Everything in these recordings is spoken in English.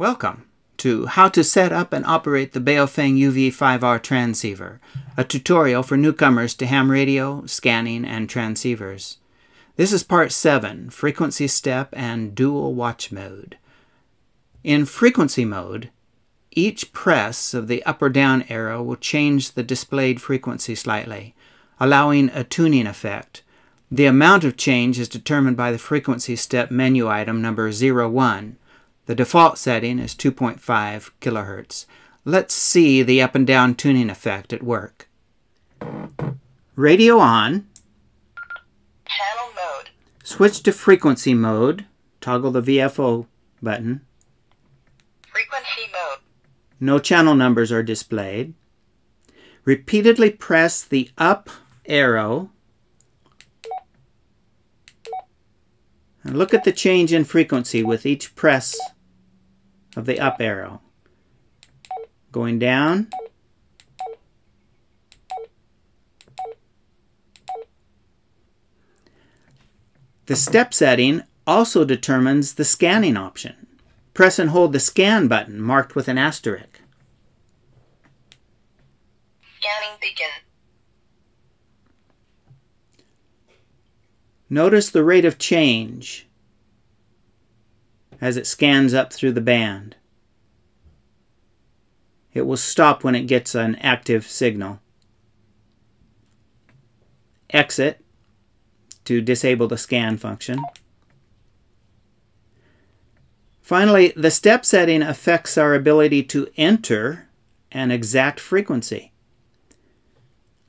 Welcome to How to Set Up and Operate the Baofeng UV5R Transceiver, a tutorial for newcomers to ham radio, scanning, and transceivers. This is part 7, Frequency Step and Dual Watch Mode. In frequency mode, each press of the up or down arrow will change the displayed frequency slightly, allowing a tuning effect. The amount of change is determined by the frequency step menu item number 01, the default setting is 2.5 kHz. Let's see the up and down tuning effect at work. Radio on. Channel mode. Switch to frequency mode. Toggle the VFO button. Frequency mode. No channel numbers are displayed. Repeatedly press the up arrow. And look at the change in frequency with each press of the up arrow. Going down. The step setting also determines the scanning option. Press and hold the scan button marked with an asterisk. Scanning begin. Notice the rate of change as it scans up through the band. It will stop when it gets an active signal. Exit to disable the scan function. Finally, the step setting affects our ability to enter an exact frequency.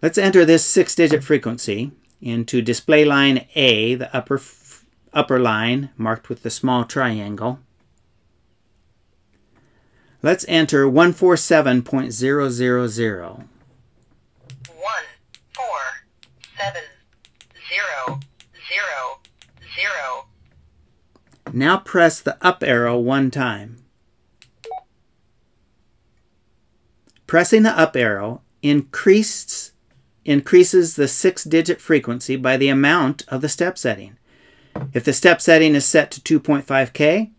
Let's enter this six-digit frequency into display line A, the upper upper line marked with the small triangle. Let's enter 147.000. One, four, seven, zero, zero, zero. Now press the up arrow one time. Pressing the up arrow increases, increases the six-digit frequency by the amount of the step setting. If the step setting is set to 2.5K,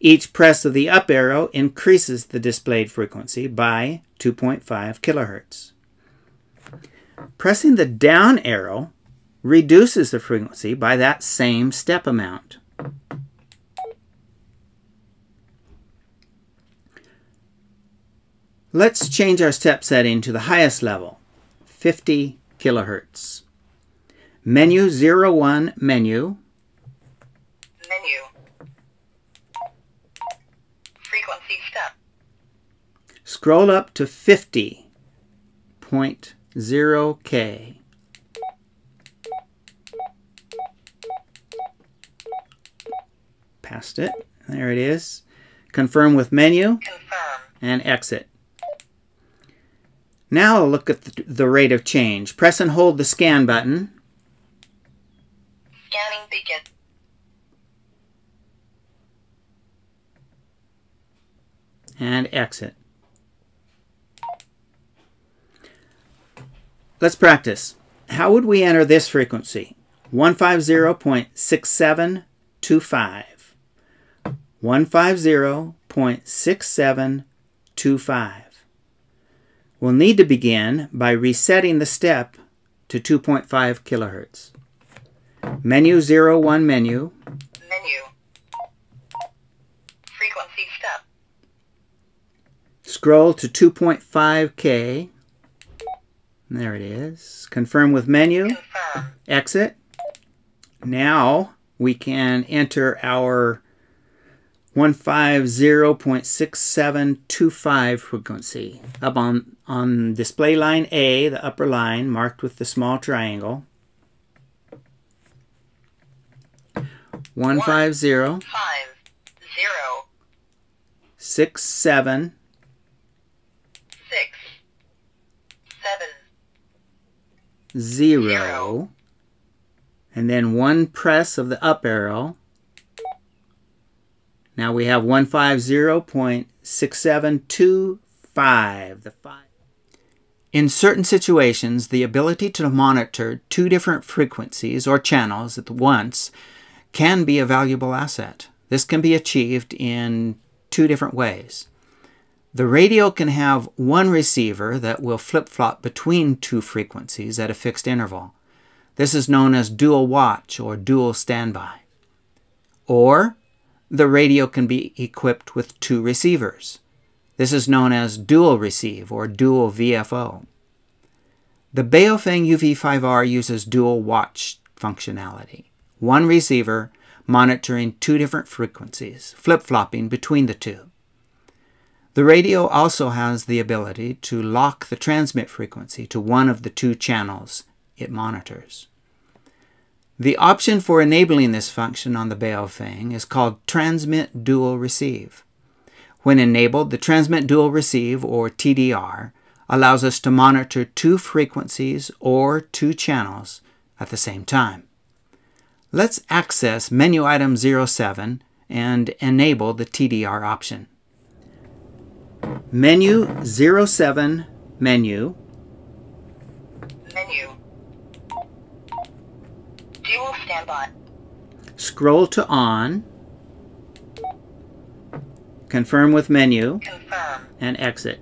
each press of the up arrow increases the displayed frequency by 2.5 kHz. Pressing the down arrow reduces the frequency by that same step amount. Let's change our step setting to the highest level, 50 kHz. Menu 01 menu Menu. Frequency step. Scroll up to 50.0K. Past it. There it is. Confirm with menu Confirm. and exit. Now look at the, the rate of change. Press and hold the scan button. Scanning begin. And exit. Let's practice. How would we enter this frequency? 150.6725. 150.6725. We'll need to begin by resetting the step to 2.5 kilohertz. Menu 01 menu, Menu. Frequency step. Scroll to 2.5K. There it is. Confirm with menu. Confirm. Exit. Now we can enter our 150.6725 frequency up on, on display line A, the upper line marked with the small triangle. 150, Five. Zero. 67, zero, and then one press of the up arrow. Now we have 150.6725. The five. In certain situations, the ability to monitor two different frequencies or channels at once can be a valuable asset. This can be achieved in two different ways. The radio can have one receiver that will flip flop between two frequencies at a fixed interval. This is known as dual watch or dual standby. Or the radio can be equipped with two receivers. This is known as dual receive or dual VFO. The Baofeng UV5R uses dual watch functionality. One receiver monitoring two different frequencies, flip-flopping between the two. The radio also has the ability to lock the transmit frequency to one of the two channels it monitors. The option for enabling this function on the Baofeng is called Transmit Dual Receive. When enabled, the Transmit Dual Receive, or TDR, allows us to monitor two frequencies or two channels at the same time. Let's access menu item 07 and enable the TDR option. Menu 07 menu. Menu. Dual standby. Scroll to on. Confirm with menu Confirm. and exit.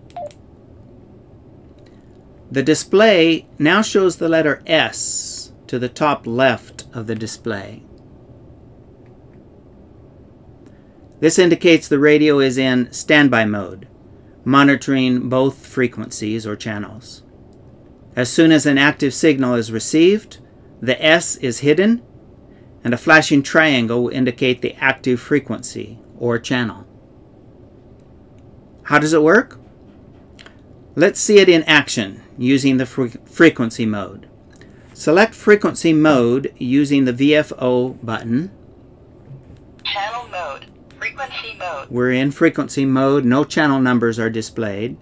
The display now shows the letter S to the top left of the display. This indicates the radio is in standby mode, monitoring both frequencies or channels. As soon as an active signal is received, the S is hidden and a flashing triangle will indicate the active frequency or channel. How does it work? Let's see it in action using the fre frequency mode. Select frequency mode using the VFO button. Channel mode. Frequency mode. We're in frequency mode, no channel numbers are displayed.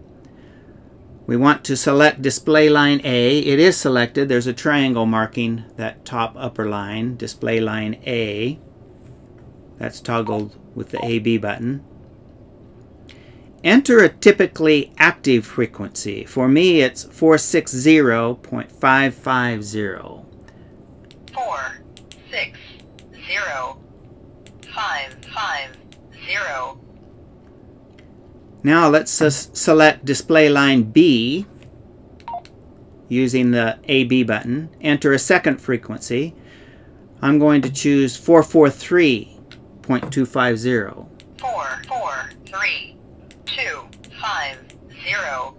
We want to select display line A. It is selected. There's a triangle marking that top upper line, display line A. That's toggled with the AB button. Enter a typically active frequency. For me, it's 460.550. Four, six, zero, five, five, zero. Now let's select display line B using the AB button. Enter a second frequency. I'm going to choose 443.250. Four, four, three, two, five, zero.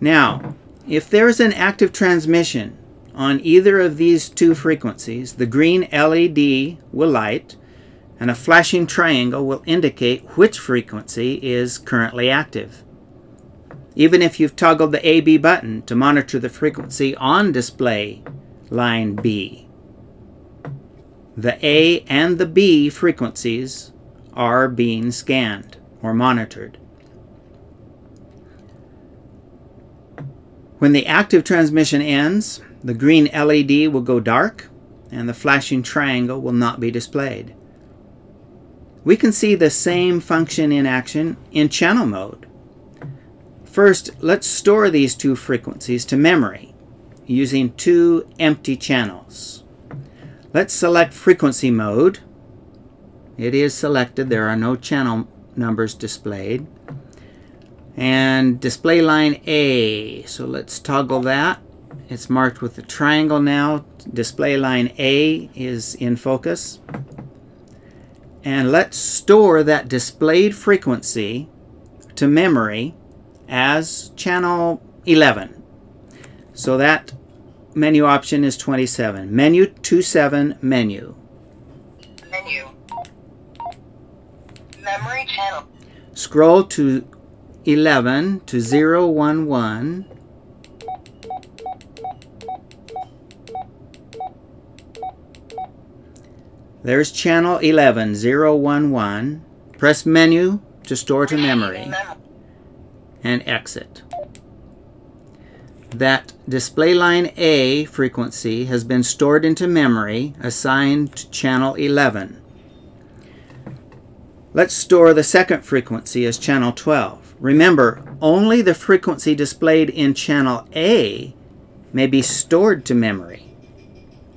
Now, if there is an active transmission on either of these two frequencies, the green LED will light and a flashing triangle will indicate which frequency is currently active. Even if you've toggled the AB button to monitor the frequency on display line B, the A and the B frequencies are being scanned or monitored. When the active transmission ends, the green LED will go dark and the flashing triangle will not be displayed. We can see the same function in action in channel mode. First, let's store these two frequencies to memory using two empty channels. Let's select frequency mode. It is selected. There are no channel numbers displayed. And display line A. So let's toggle that. It's marked with a triangle now. Display line A is in focus. And let's store that displayed frequency to memory as channel 11. So that menu option is 27. Menu 27 menu. Menu. Memory channel. Scroll to 11 to 011. There's channel 11, 011. Press menu to store to memory and exit. That display line A frequency has been stored into memory assigned to channel 11. Let's store the second frequency as channel 12. Remember, only the frequency displayed in channel A may be stored to memory.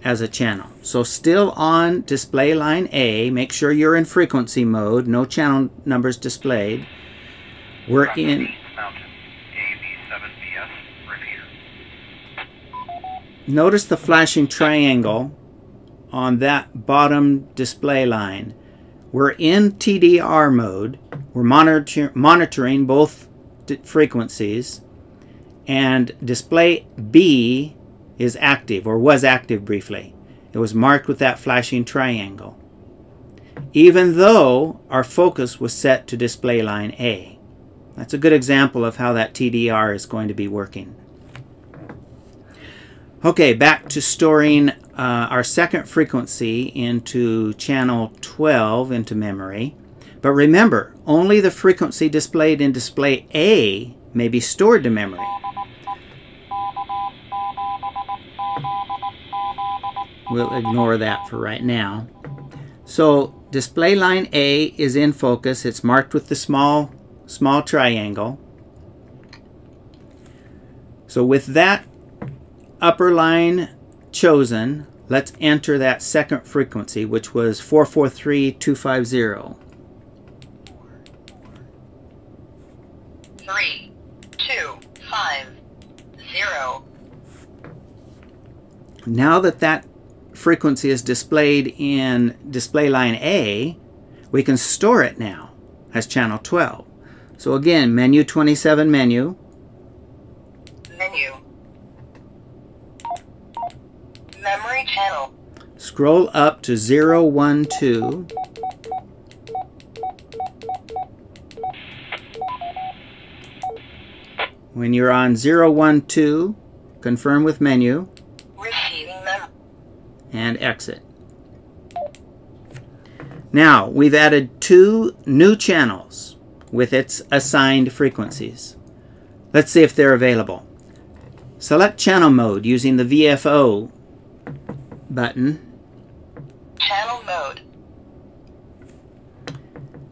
As a channel. So still on display line A, make sure you're in frequency mode, no channel numbers displayed. We're in Mountain, AB7BS, repeater. Notice the flashing triangle on that bottom display line. We're in TDR mode. We're monitor monitoring both frequencies. And display B is active, or was active briefly. It was marked with that flashing triangle. Even though our focus was set to display line A. That's a good example of how that TDR is going to be working. Okay, back to storing uh, our second frequency into channel 12 into memory. But remember, only the frequency displayed in display A may be stored to memory. We'll ignore that for right now. So display line A is in focus. It's marked with the small, small triangle. So with that upper line chosen, let's enter that second frequency, which was 443250. three, two, five, zero, Now that that frequency is displayed in display line A, we can store it now as channel 12. So again, menu 27 menu, menu. Memory channel, scroll up to 012, when you're on 012, confirm with menu and exit. Now, we've added two new channels with its assigned frequencies. Let's see if they're available. Select channel mode using the VFO button. channel mode,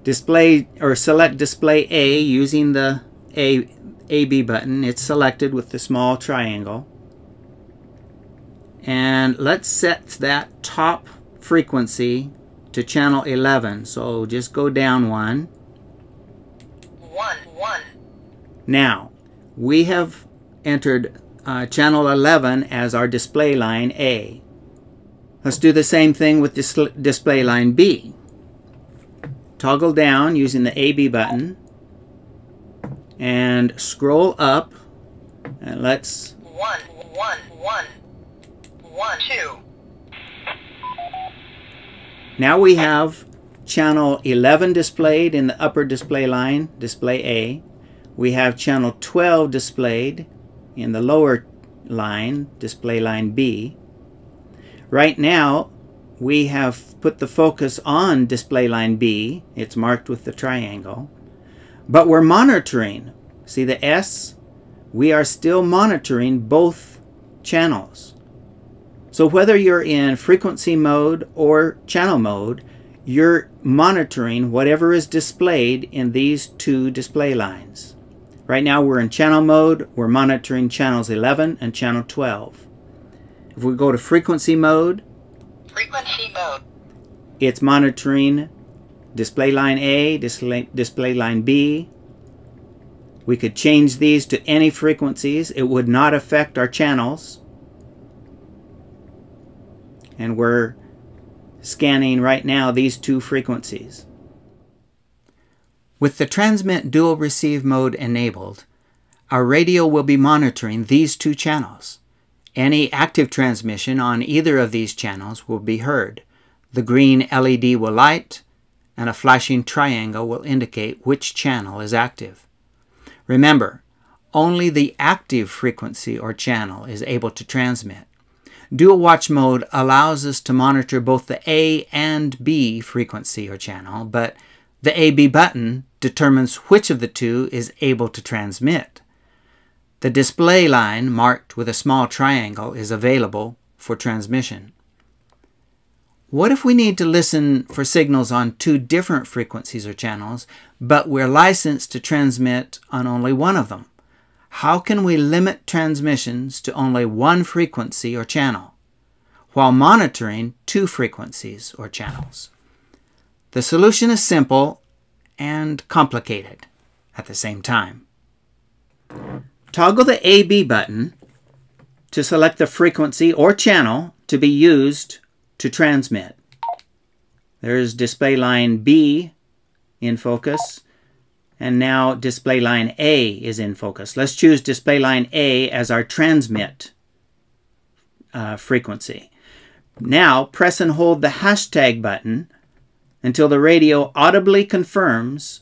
Display or select display A using the A AB button. It's selected with the small triangle. And let's set that top frequency to channel 11. So just go down one. one, one, Now, we have entered uh, channel 11 as our display line A. Let's do the same thing with dis- display line B. Toggle down using the AB button and scroll up and let's one, one, one, one, two, now we have channel 11 displayed in the upper display line display A. We have channel 12 displayed in the lower line display line B. Right now we have put the focus on display line B. It's marked with the triangle. But we're monitoring. See the S? We are still monitoring both channels so whether you're in frequency mode or channel mode, you're monitoring whatever is displayed in these two display lines. Right now we're in channel mode, we're monitoring channels 11 and channel 12. If we go to frequency mode, frequency mode, it's monitoring display line A, display, display line B. We could change these to any frequencies. It would not affect our channels. And we're scanning right now these two frequencies. With the transmit dual receive mode enabled, our radio will be monitoring these two channels. Any active transmission on either of these channels will be heard. The green LED will light, and a flashing triangle will indicate which channel is active. Remember, only the active frequency or channel is able to transmit. Dual watch mode allows us to monitor both the A and B frequency or channel, but the AB button determines which of the two is able to transmit. The display line marked with a small triangle is available for transmission. What if we need to listen for signals on two different frequencies or channels, but we're licensed to transmit on only one of them? How can we limit transmissions to only one frequency or channel? while monitoring two frequencies or channels. The solution is simple and complicated at the same time. Toggle the AB button to select the frequency or channel to be used to transmit. There's display line B in focus, and now display line A is in focus. Let's choose display line A as our transmit uh, frequency. Now press and hold the hashtag button until the radio audibly confirms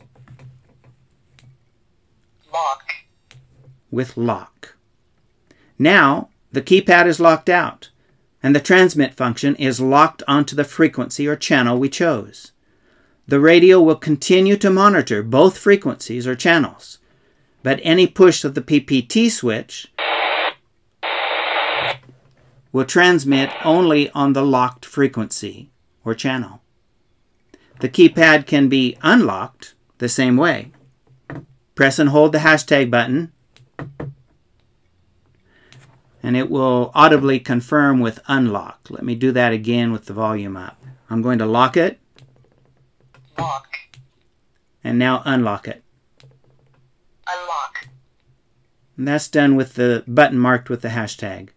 Lock. with lock. Now the keypad is locked out and the transmit function is locked onto the frequency or channel we chose. The radio will continue to monitor both frequencies or channels, but any push of the PTT switch will transmit only on the locked frequency or channel. The keypad can be unlocked the same way. Press and hold the hashtag button and it will audibly confirm with unlock. Let me do that again with the volume up. I'm going to lock it Lock. and now unlock it. Unlock. And that's done with the button marked with the hashtag.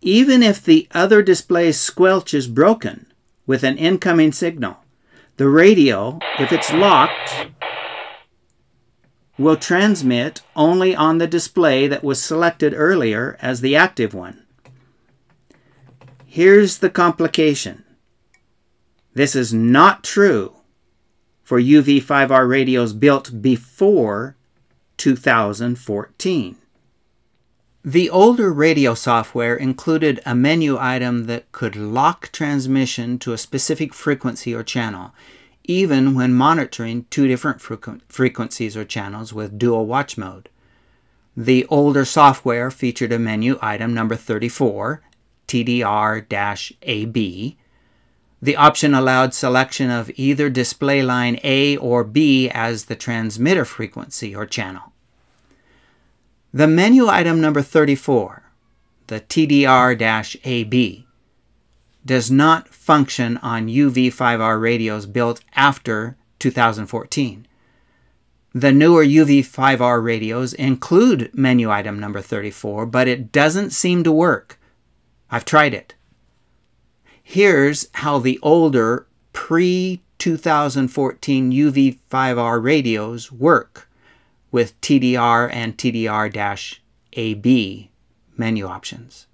Even if the other display's squelch is broken with an incoming signal, the radio, if it's locked, will transmit only on the display that was selected earlier as the active one. Here's the complication. This is not true for UV5R radios built before 2014. The older radio software included a menu item that could lock transmission to a specific frequency or channel, even when monitoring two different frequ- frequencies or channels with dual watch mode. The older software featured a menu item number 34, TDR AB. The option allowed selection of either display line A or B as the transmitter frequency or channel. The menu item number 34, the TDR AB, does not function on UV5R radios built after 2014. The newer UV5R radios include menu item number 34, but it doesn't seem to work. I've tried it. Here's how the older pre 2014 UV5R radios work with TDR and TDR AB menu options.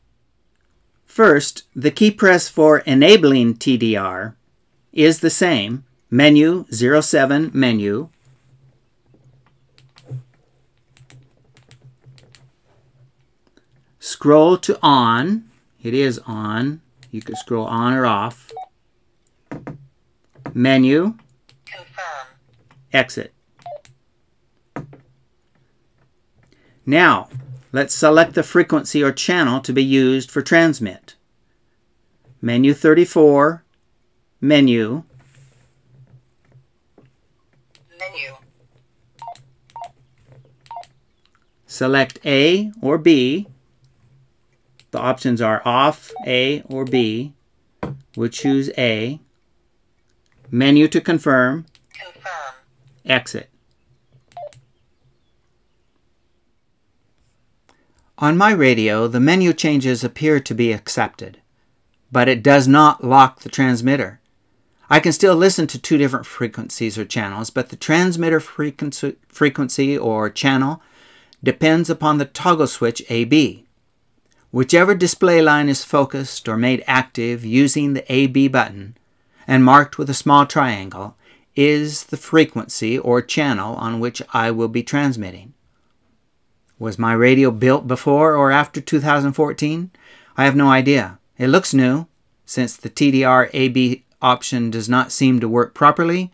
First, the key press for enabling TDR is the same menu 07 menu. Scroll to on. It is on. You can scroll on or off. Menu, Confirm. exit. Now, let's select the frequency or channel to be used for transmit. Menu 34, menu, Menu. select A or B. The options are off, A, or B. We'll choose A. Menu to confirm, Confirm. exit. On my radio, the menu changes appear to be accepted, but it does not lock the transmitter. I can still listen to two different frequencies or channels, but the transmitter frequency, frequency or channel depends upon the toggle switch AB. Whichever display line is focused or made active using the AB button and marked with a small triangle is the frequency or channel on which I will be transmitting. Was my radio built before or after 2014? I have no idea. It looks new, since the TDR AB option does not seem to work properly.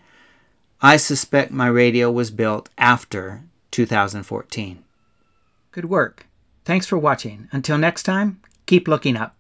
I suspect my radio was built after 2014. Good work. Thanks for watching. Until next time, keep looking up.